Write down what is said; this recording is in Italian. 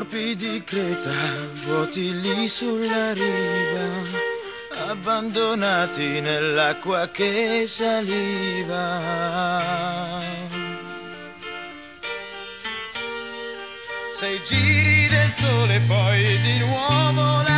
Corpi di creta, vuoti lì sulla riva abbandonati nell'acqua che saliva. Sei giri del sole, poi di nuovo la